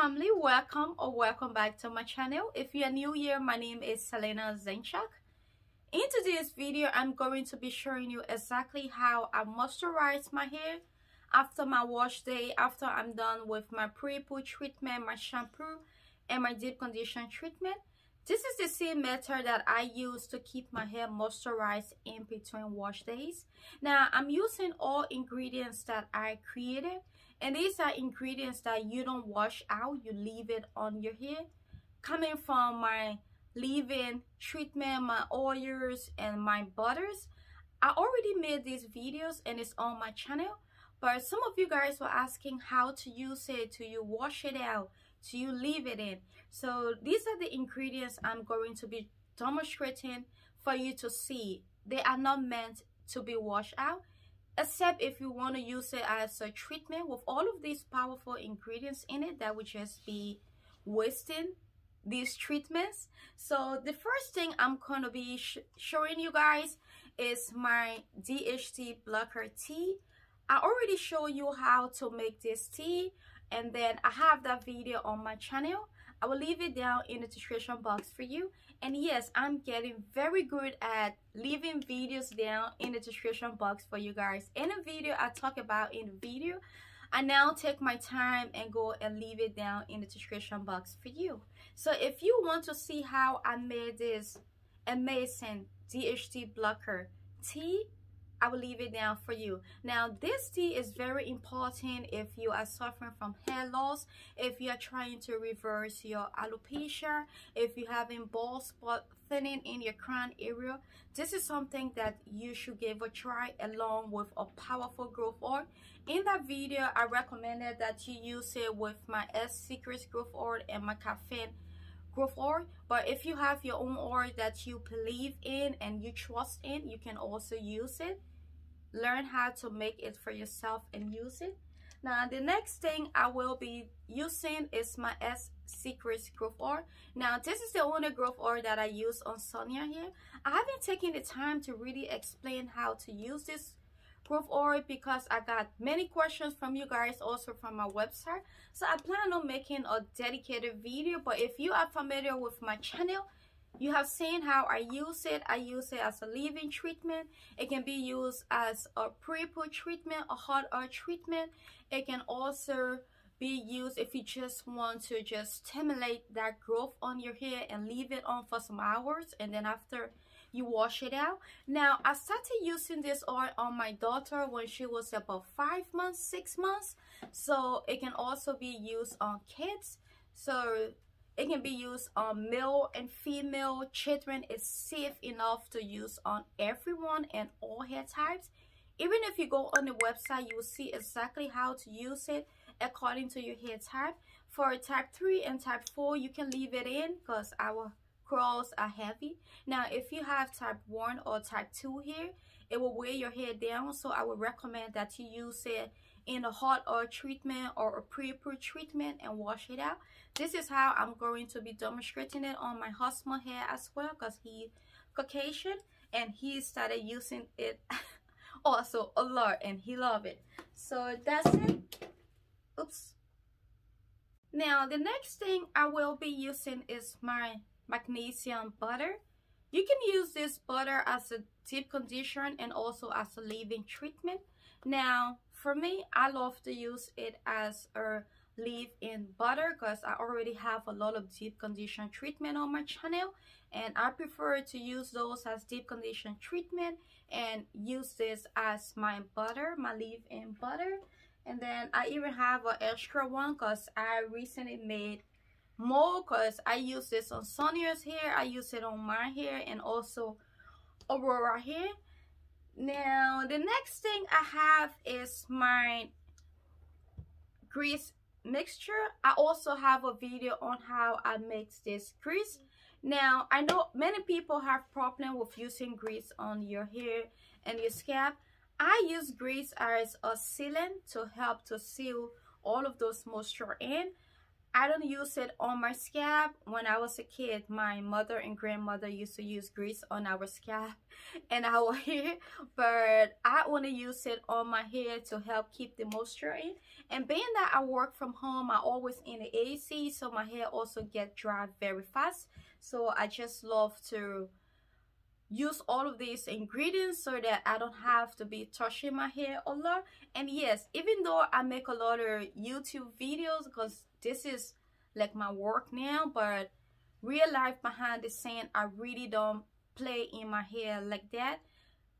family welcome or welcome back to my channel. If you are new here my name is Selina Zinchuk. In today's video i'm going to be showing you exactly how i moisturize my hair after my wash day after i'm done with my pre-poo treatment my shampoo and my deep condition treatment. This is the same method that I use to keep my hair moisturized in between wash days. Now, I'm using all ingredients that I created and these are ingredients that you don't wash out, you leave it on your hair. Coming from my leave-in treatment, my oils, and my butters. I already made these videos and it's on my channel. But some of you guys were asking how to use it. Do you wash it out? Do you leave it in? So these are the ingredients I'm going to be demonstrating for you to see. They are not meant to be washed out except if you want to use it as a treatment with all of these powerful ingredients in it that would just be wasting these treatments. So the first thing i'm going to be sh showing you guys is my DHT blocker tea. I already showed you how to make this tea and then i have that video on my channel i will leave it down in the description box for you. And yes i'm getting very good at leaving videos down in the description box for you guys. In a video i talk about in the video. I now take my time and go and leave it down in the description box for you. So if you want to see how i made this amazing DHT blocker tea I will leave it down for you. Now, this tea is very important if you are suffering from hair loss, if you are trying to reverse your alopecia, if you're having bald spot thinning in your crown area. This is something that you should give a try along with a powerful growth oil. In that video, I recommended that you use it with my S Secrets growth oil and my caffeine growth oil but if you have your own oil that you believe in and you trust in you can also use it learn how to make it for yourself and use it. Now the next thing i will be using is my s secrets growth oil. Now this is the only growth oil that i use on sonia here. I haven't taken the time to really explain how to use this growth oil because i got many questions from you guys also from my website. So i plan on making a dedicated video but if you are familiar with my channel you have seen how I use it. I use it as a leave-in treatment. It can be used as a pre-poo treatment, a hot oil treatment. It can also be used if you just want to just stimulate that growth on your hair and leave it on for some hours and then after you wash it out. Now, I started using this oil on my daughter when she was about five months, six months. So it can also be used on kids. So it can be used on male and female children. It's safe enough to use on everyone and all hair types. Even if you go on the website, you will see exactly how to use it according to your hair type. For type 3 and type 4, you can leave it in because our curls are heavy. Now, if you have type 1 or type 2 here, it will weigh your hair down. So I would recommend that you use it in a hot oil treatment or a pre-poo treatment and wash it out. This is how I'm going to be demonstrating it on my husband hair as well because he Caucasian and he started using it also a lot and he love it. So that's it. Oops. Now the next thing I will be using is my magnesium butter. You can use this butter as a deep condition and also as a leave-in treatment. Now, for me, I love to use it as a leave-in butter because I already have a lot of deep condition treatment on my channel and I prefer to use those as deep condition treatment and use this as my butter, my leave-in butter. And then I even have an extra one because I recently made more because I use this on Sonia's hair, I use it on my hair and also Aurora here. Now, the next thing I have is my grease mixture. I also have a video on how I mix this grease. Now, I know many people have problem with using grease on your hair and your scalp. I use grease as a sealant to help to seal all of those moisture in. I don't use it on my scalp. When I was a kid, my mother and grandmother used to use grease on our scalp and our hair. But I want to use it on my hair to help keep the moisture in. And being that I work from home, I always in the AC, so my hair also get dry very fast. So I just love to use all of these ingredients so that I don't have to be touching my hair a lot. And yes, even though I make a lot of YouTube videos because this is like my work now, but real life behind the scene, I really don't play in my hair like that.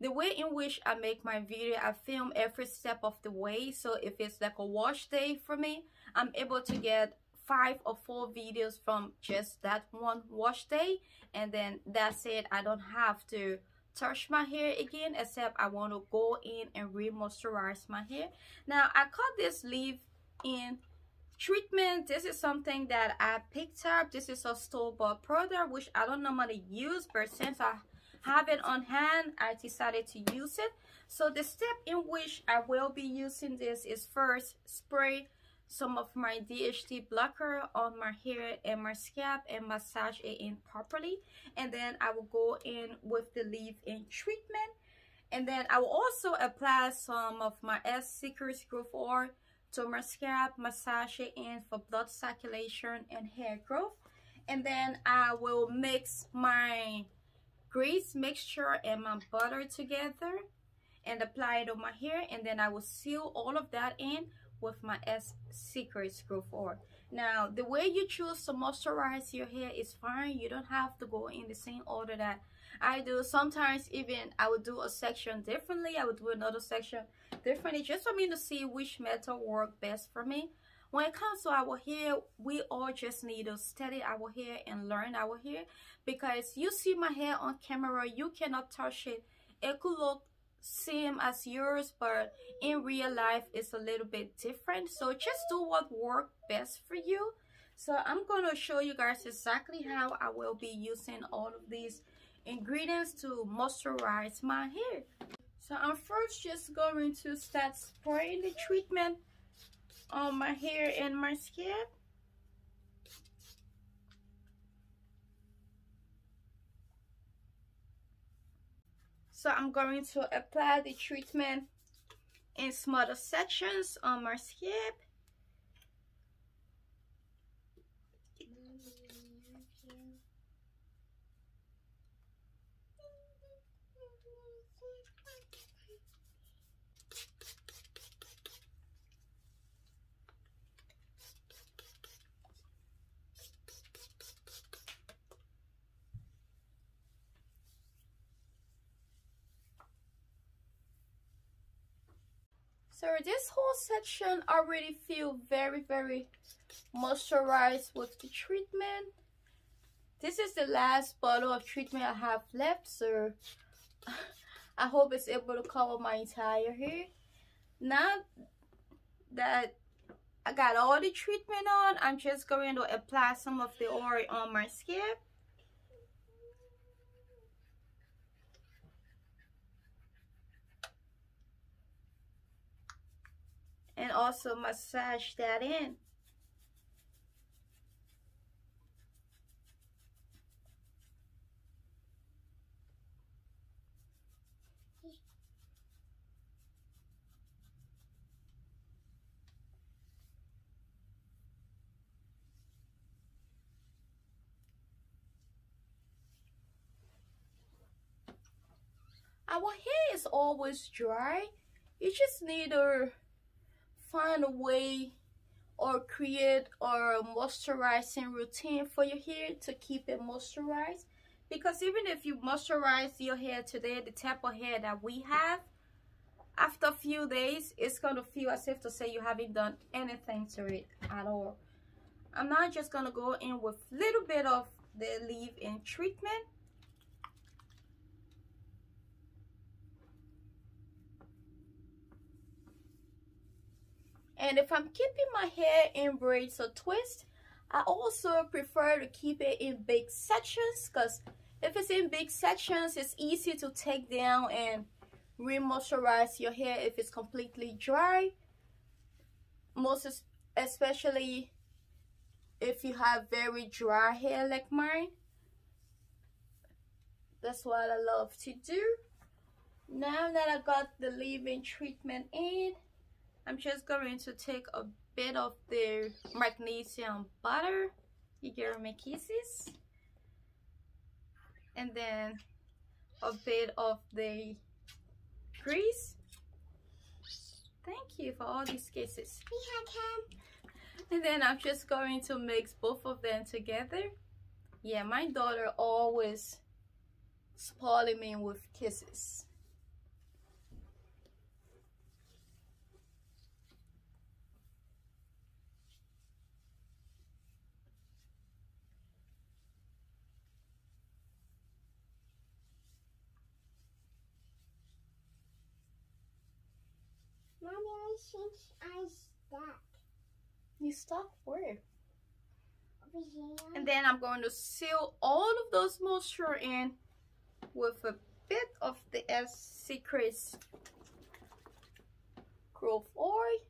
The way in which I make my video, I film every step of the way. So if it's like a wash day for me, I'm able to get five or four videos from just that one wash day and then that's it i don't have to touch my hair again except i want to go in and re-moisturize my hair now i cut this leave-in treatment this is something that i picked up this is a store-bought product which i don't normally use but since i have it on hand i decided to use it so the step in which i will be using this is first spray some of my DHT blocker on my hair and my scalp and massage it in properly. And then I will go in with the leave-in treatment. And then I will also apply some of my S Secrets Growth Oil to my scalp, massage it in for blood circulation and hair growth. And then I will mix my grease mixture and my butter together and apply it on my hair. And then I will seal all of that in with my S Secrets Growth Oil. Now, the way you choose to moisturize your hair is fine. You don't have to go in the same order that I do. Sometimes even I would do a section differently. I would do another section differently just for me to see which method work best for me. When it comes to our hair, we all just need to study our hair and learn our hair because you see my hair on camera, you cannot touch it. It could look same as yours but in real life it's a little bit different so just do what work best for you so i'm going to show you guys exactly how i will be using all of these ingredients to moisturize my hair so i'm first just going to start spraying the treatment on my hair and my scalp So I'm going to apply the treatment in smaller sections on my scalp. So this whole section already feel very, very moisturized with the treatment. This is the last bottle of treatment I have left, so I hope it's able to cover my entire hair. Now that I got all the treatment on, I'm just going to apply some of the oil on my scalp. And also massage that in. Our hair is always dry. You just need to find a way or create a moisturizing routine for your hair to keep it moisturized? Because even if you moisturize your hair today the type of hair that we have after a few days it's going to feel as if to say you haven't done anything to it at all. I'm now just going to go in with little bit of the leave-in treatment And if I'm keeping my hair in braids or twist, I also prefer to keep it in big sections because if it's in big sections, it's easy to take down and re-moisturize your hair if it's completely dry. Most especially if you have very dry hair like mine that's what I love to do now that I got the leave-in treatment in I'm just going to take a bit of the magnesium butter you get my kisses and then a bit of the grease. Thank you for all these kisses. And then I'm just going to mix both of them together. Yeah my daughter always spoiling me with kisses I think I stuck. You stuck where? Over here. And then I'm going to seal all of those moisture in with a bit of the S Secrets Growth Oil.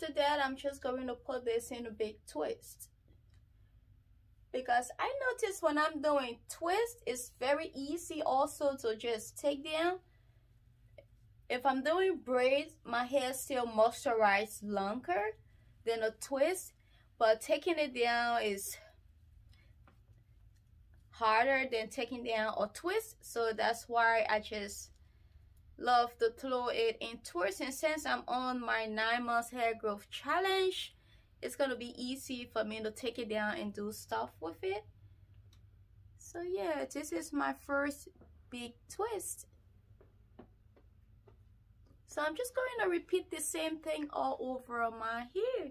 After that I'm just going to put this in a big twist. Because I notice when I'm doing twist it's very easy also to just take down if I'm doing braids my hair still moisturized longer than a twist but taking it down is harder than taking down a twist. So that's why I just love to throw it in twists and since I'm on my nine months hair growth challenge it's gonna be easy for me to take it down and do stuff with it. So yeah this is my first big twist. So I'm just going to repeat the same thing all over my hair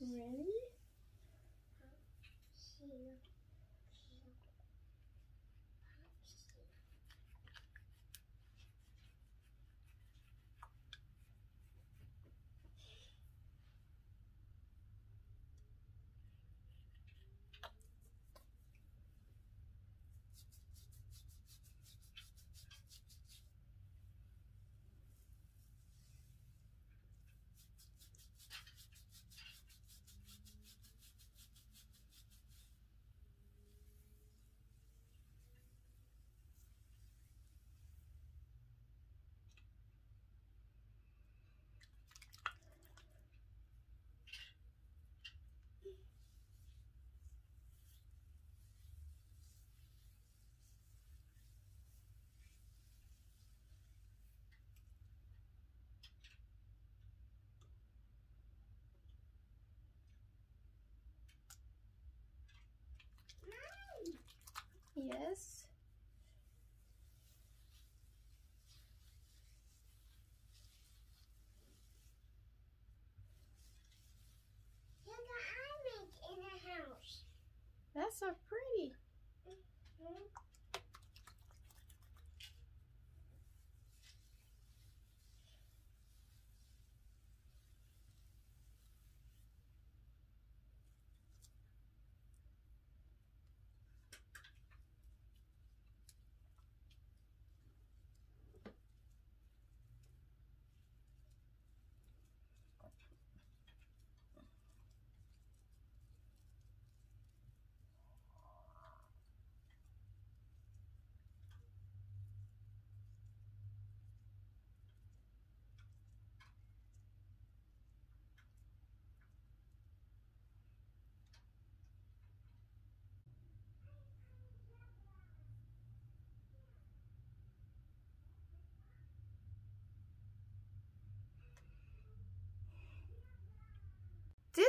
Ready? Here. Here. Yes. Look what I make in a house. That's so pretty. Hmm?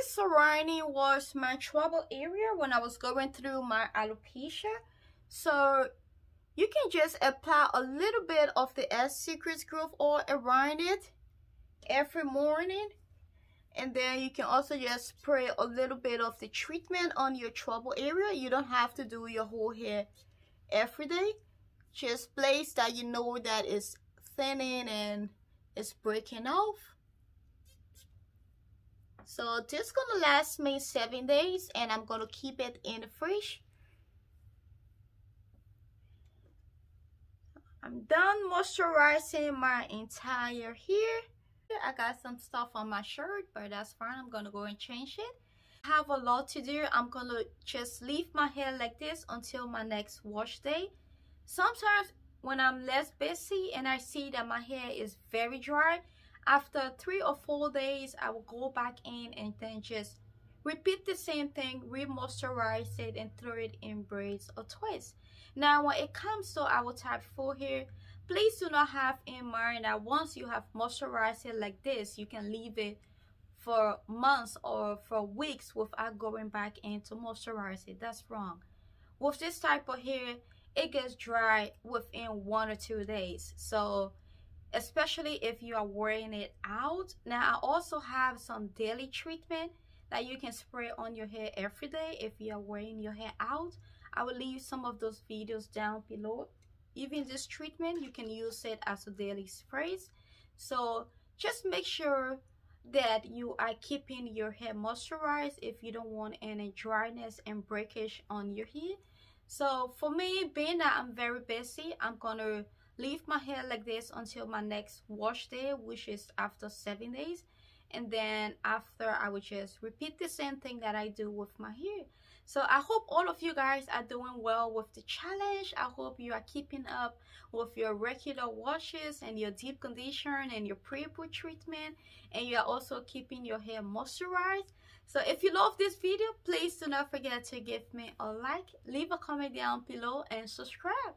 This surrounding was my trouble area when I was going through my alopecia. So you can just apply a little bit of the S Secrets Growth Oil around it every morning. And then you can also just spray a little bit of the treatment on your trouble area. You don't have to do your whole hair every day. Just place that you know that is thinning and is breaking off. So this is gonna last me seven days and I'm gonna keep it in the fridge I'm done moisturizing my entire hair. I got some stuff on my shirt, but that's fine. I'm gonna go and change it. I have a lot to do. I'm gonna just leave my hair like this until my next wash day. Sometimes when I'm less busy and I see that my hair is very dry, after three or four days, I will go back in and then just repeat the same thing, re-moisturize it and throw it in braids or twists. Now, when it comes to our type 4 hair, please do not have in mind that once you have moisturized it like this, you can leave it for months or for weeks without going back in to moisturize it. That's wrong. With this type of hair, it gets dry within one or two days. So, especially if you are wearing it out. Now, I also have some daily treatment that you can spray on your hair every day if you are wearing your hair out. I will leave some of those videos down below. Even this treatment, you can use it as a daily sprays. So just make sure that you are keeping your hair moisturized if you don't want any dryness and breakage on your hair. So for me, being that I'm very busy, I'm gonna leave my hair like this until my next wash day, which is after seven days. And then after, I will just repeat the same thing that I do with my hair. So i hope all of you guys are doing well with the challenge. I hope you are keeping up with your regular washes and your deep conditioner and your pre-poo treatment. And you are also keeping your hair moisturized. So if you love this video please do not forget to give me a like leave a comment down below and subscribe